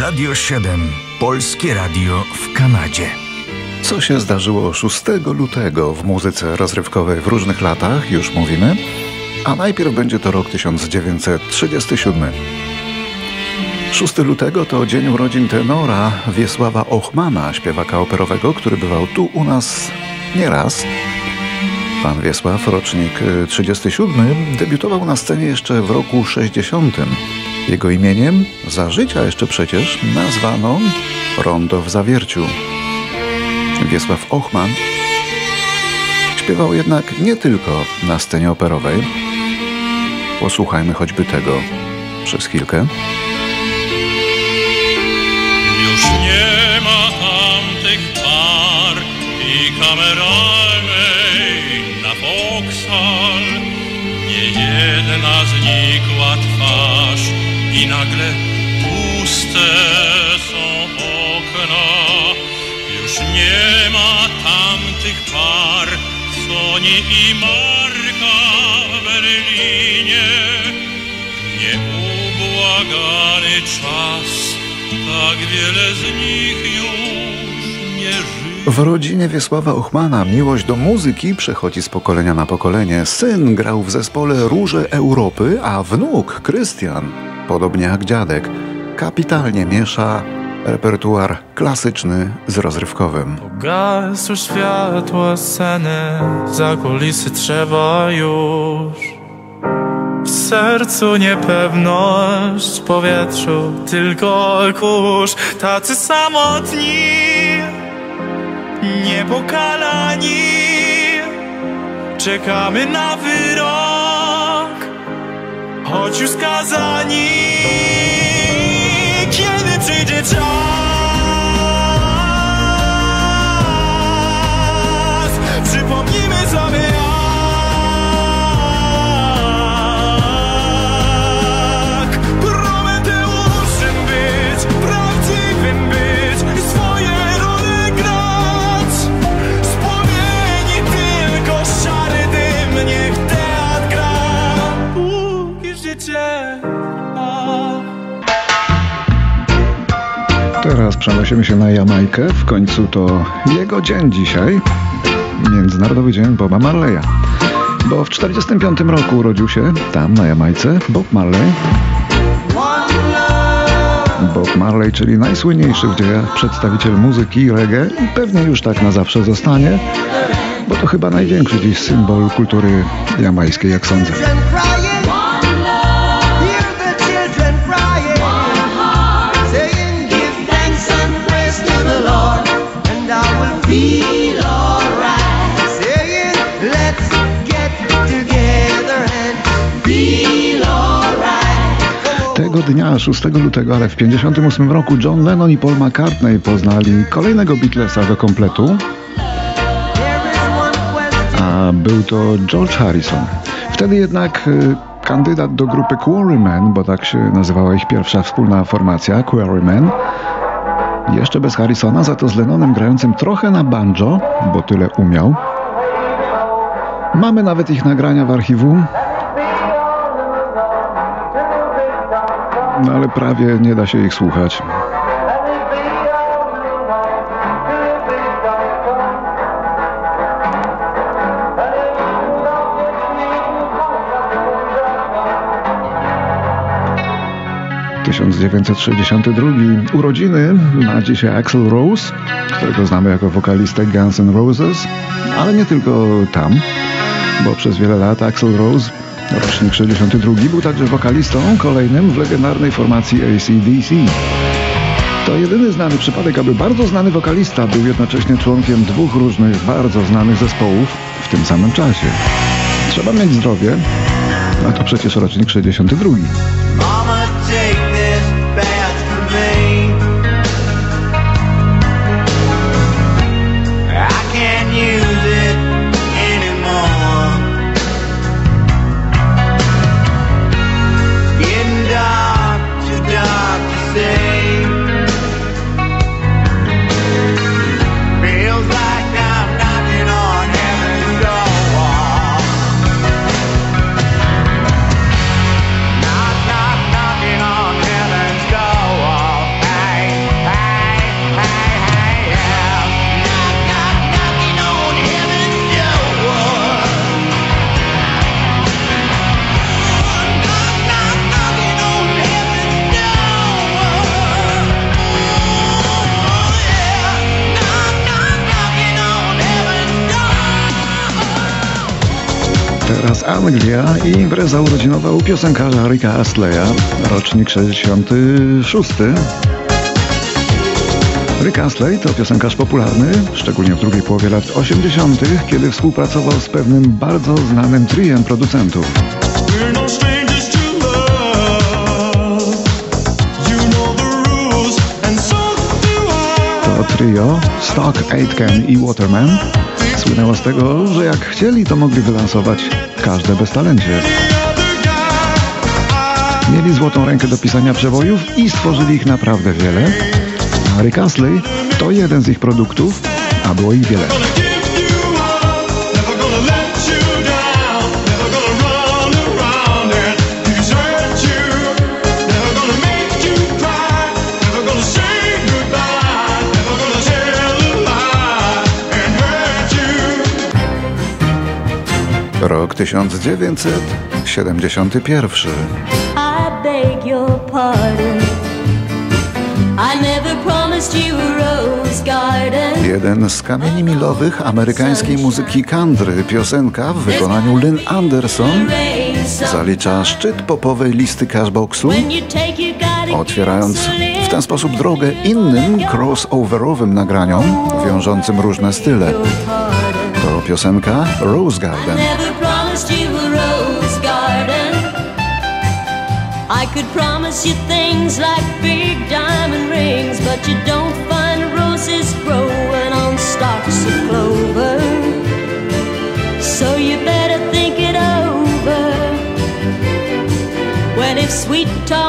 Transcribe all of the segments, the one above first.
Radio 7, Polskie Radio w Kanadzie. Co się zdarzyło 6 lutego w muzyce rozrywkowej w różnych latach, już mówimy, a najpierw będzie to rok 1937. 6 lutego to dzień urodzin tenora Wiesława Ochmana, śpiewaka operowego, który bywał tu u nas nieraz. Pan Wiesław, rocznik 37, debiutował na scenie jeszcze w roku 60. Jego imieniem za życia jeszcze przecież nazwano Rondo w Zawierciu. Wiesław Ochman śpiewał jednak nie tylko na scenie operowej. Posłuchajmy choćby tego przez chwilkę. I nagle puste są okna. Już nie ma tamtych par Soni i Marka w Berlinie. Nieubłagany czas, tak wiele z nich już nie żyje. W rodzinie Wiesława Ochmana miłość do muzyki przechodzi z pokolenia na pokolenie. Syn grał w zespole Róże Europy, a wnuk, Krystian, podobnie jak dziadek, kapitalnie miesza repertuar klasyczny z rozrywkowym. Gasły światła sceny, za kulisy trzeba już. W sercu niepewność, w powietrzu tylko kurz. Tacy samotni, niepokalani. Czekamy na wyrok, choć już Teraz przenosimy się na Jamajkę. W końcu to jego dzień dzisiaj. Międzynarodowy Dzień Boba Marleya. Bo w 1945 roku urodził się tam na Jamajce Bob Marley. Bob Marley, czyli najsłynniejszy w dziejach przedstawiciel muzyki reggae i pewnie już tak na zawsze zostanie, bo to chyba największy dziś symbol kultury jamańskiej, jak sądzę. Dnia, 6 lutego, ale w 1958 roku John Lennon i Paul McCartney poznali kolejnego Beatlesa do kompletu, a był to George Harrison. Wtedy jednak y, kandydat do grupy Quarrymen, bo tak się nazywała ich pierwsza wspólna formacja, Quarrymen, jeszcze bez Harrisona, za to z Lennonem grającym trochę na banjo, bo tyle umiał. Mamy nawet ich nagrania w archiwum. No ale prawie nie da się ich słuchać. W 1962 urodziny. Ma dzisiaj Axel Rose, którego znamy jako wokalistę Guns N' Roses, ale nie tylko tam, bo przez wiele lat Axel Rose, rocznik 62, był także wokalistą kolejnym w legendarnej formacji ACDC. To jedyny znany przypadek, aby bardzo znany wokalista był jednocześnie członkiem dwóch różnych bardzo znanych zespołów w tym samym czasie. Trzeba mieć zdrowie, a to przecież rocznik 62. Anglia i impreza urodzinowa u piosenkarza Ricka Astleya, rocznik 66. Rick Astley to piosenkarz popularny, szczególnie w drugiej połowie lat 80., kiedy współpracował z pewnym bardzo znanym triem producentów. No. To trio Stock, Aitken i Waterman słynęło z tego, że jak chcieli, to mogli wylansować każde beztalencie. Mieli złotą rękę do pisania przebojów i stworzyli ich naprawdę wiele. Rick Astley to jeden z ich produktów, a było ich wiele. Rok 1971. I beg your pardon. I never promised you a rose garden. Jeden z kamieni milowych amerykańskiej muzyki country, piosenka w wykonaniu Lynn Anderson, zalicza szczyt popowej listy cashboxu, otwierając w ten sposób drogę innym crossoverowym nagraniom wiążącym różne style. To piosenka Rose Garden. never promised you a rose garden. I could promise you things like big diamond rings, but you don't find roses growing on stalks of clover. So you better think it over. Well, if sweet talking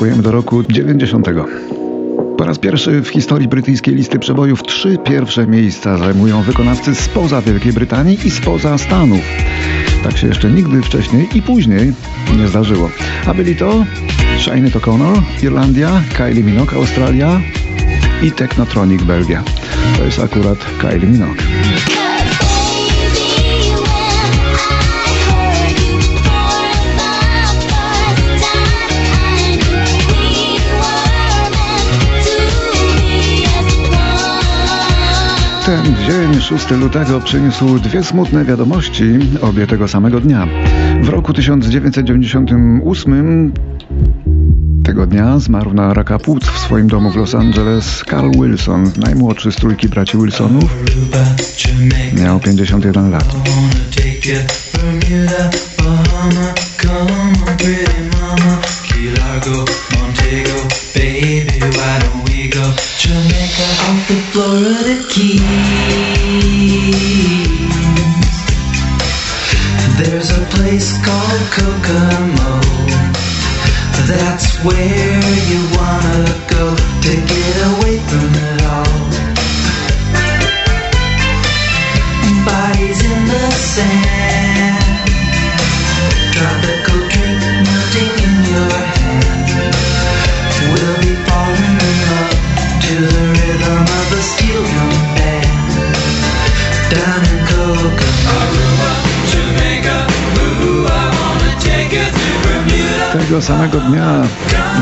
Przeskakujemy do roku 90. Po raz pierwszy w historii brytyjskiej listy przebojów trzy pierwsze miejsca zajmują wykonawcy spoza Wielkiej Brytanii i spoza Stanów. Tak się jeszcze nigdy wcześniej i później nie zdarzyło. A byli to Shiny O'Connor, Irlandia, Kylie Minogue, Australia i Technotronic, Belgia. To jest akurat Kylie Minogue. Ten dzień, 6 lutego, przyniósł dwie smutne wiadomości, obie tego samego dnia. W roku 1998 tego dnia zmarł na raka płuc w swoim domu w Los Angeles Carl Wilson, najmłodszy z trójki braci Wilsonów. Miał 51 lat. Tego samego dnia,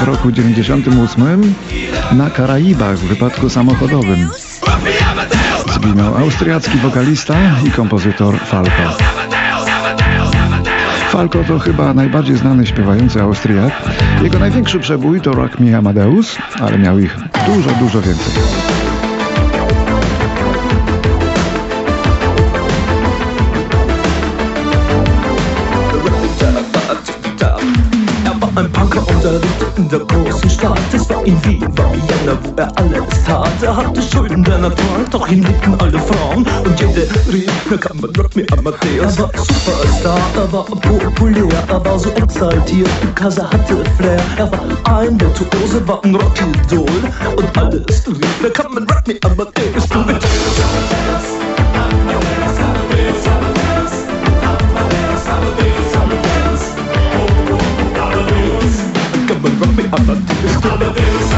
w roku 98, na Karaibach w wypadku samochodowym zginął austriacki wokalista i kompozytor Falco. Falco to chyba najbardziej znany śpiewający Austriak. Jego największy przebój to Rock Me Amadeus, ale miał ich dużo, dużo więcej. Ein Punker und er lebte in der großen Stadt. Es war in Wien, war Vienna, wo er alles tat. Er hatte Schulden der Natur, doch ihn liebten alle Frauen. Und jede rief, na kann man Rock me Amadeus. Er war Superstar, er war populär, er war so exaltiert, because er hatte Flair. Er war ein Virtuose, war ein Rockidol. Und alles rief, na kann man Rock me Amadeus. Du mit Amadeus. Amadeus,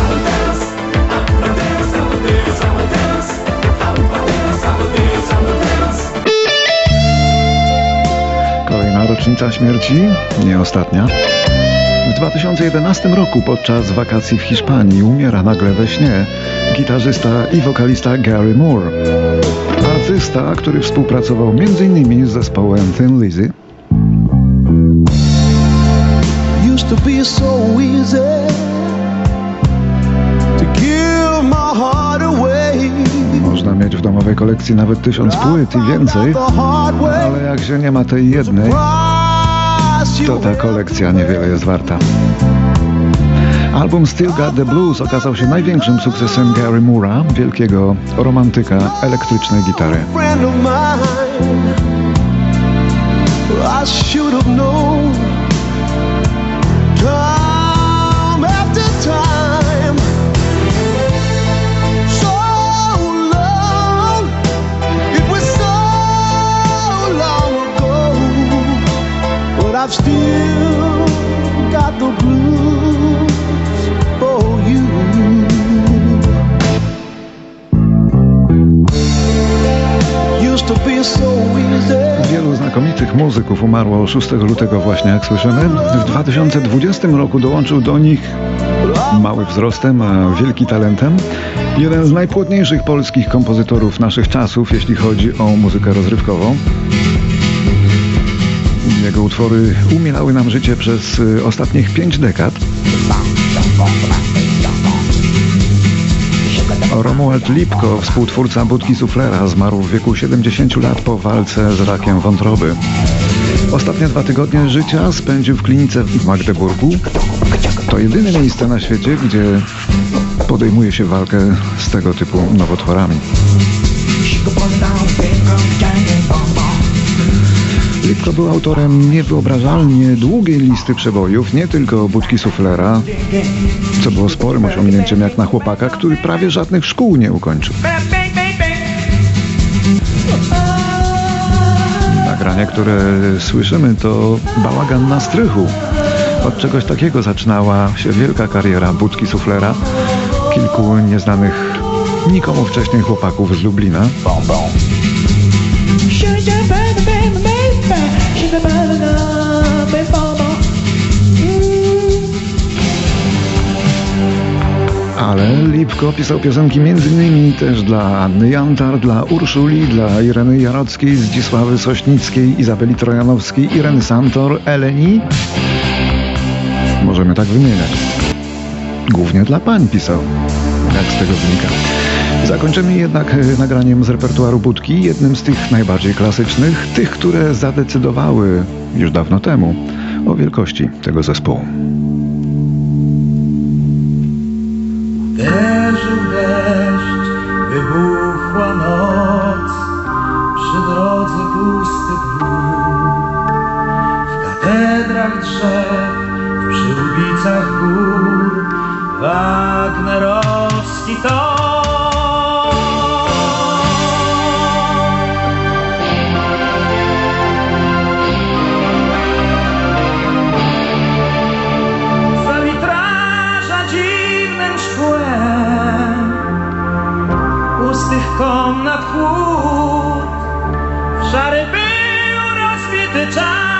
Amadeus, Amadeus. Kolejna rocznica śmierci, nie ostatnia. W 2011 roku podczas wakacji w Hiszpanii umiera nagle we śnie gitarzysta i wokalista Gary Moore. Artysta, który współpracował m.in. z zespołem Thin Lizzy, to be so easy to give my heart away. można mieć w domowej kolekcji nawet tysiąc płyt i więcej, ale jak się nie ma tej jednej, to ta kolekcja niewiele jest warta. Album Still Got the Blues okazał się największym sukcesem Gary Moore'a, wielkiego romantyka elektrycznej gitary. I should have known. I've still got the blues for you. Wielu znakomitych muzyków umarło 6 lutego właśnie, jak słyszymy. W 2020 roku dołączył do nich mały wzrostem, a wielki talentem. Jeden z najpłodniejszych polskich kompozytorów naszych czasów, jeśli chodzi o muzykę rozrywkową. Jego utwory umielały nam życie przez y, ostatnich pięć dekad. Romuald Lipko, współtwórca Budki Suflera, zmarł w wieku 70 lat po walce z rakiem wątroby. Ostatnie dwa tygodnie życia spędził w klinice w Magdeburgu. To jedyne miejsce na świecie, gdzie podejmuje się walkę z tego typu nowotworami. Lipko był autorem niewyobrażalnie długiej listy przebojów, nie tylko Budki Suflera, co było sporym osiągnięciem jak na chłopaka, który prawie żadnych szkół nie ukończył. Nagranie, które słyszymy, to bałagan na strychu. Od czegoś takiego zaczynała się wielka kariera Budki Suflera, kilku nieznanych nikomu wcześniej chłopaków z Lublina. Ale Lipko pisał piosenki m.in. też dla Anny Jantar, dla Urszuli, dla Ireny Jarockiej, Zdzisławy Sośnickiej, Izabeli Trojanowskiej, Ireny Santor, Eleni. Możemy tak wymieniać. Głównie dla pań pisał, jak z tego wynika. Zakończymy jednak e, nagraniem z repertuaru Budki, jednym z tych najbardziej klasycznych, tych, które zadecydowały już dawno temu o wielkości tego zespołu. Uderzył deszcz, wybuchła noc, przy drodze pusty dwór. W katedrach drzew, w przyłbicach gór, Wagnerowski to. dom chłód, w szary był rozbity czas.